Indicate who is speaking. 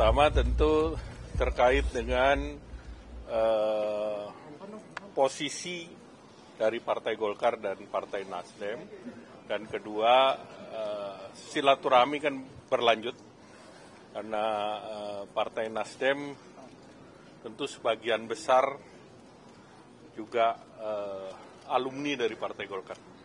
Speaker 1: pertama tentu terkait dengan uh, posisi dari Partai Golkar dan Partai Nasdem, dan kedua uh, silaturahmi kan berlanjut karena uh, Partai Nasdem tentu sebagian besar juga alumni dari Partai Golkar.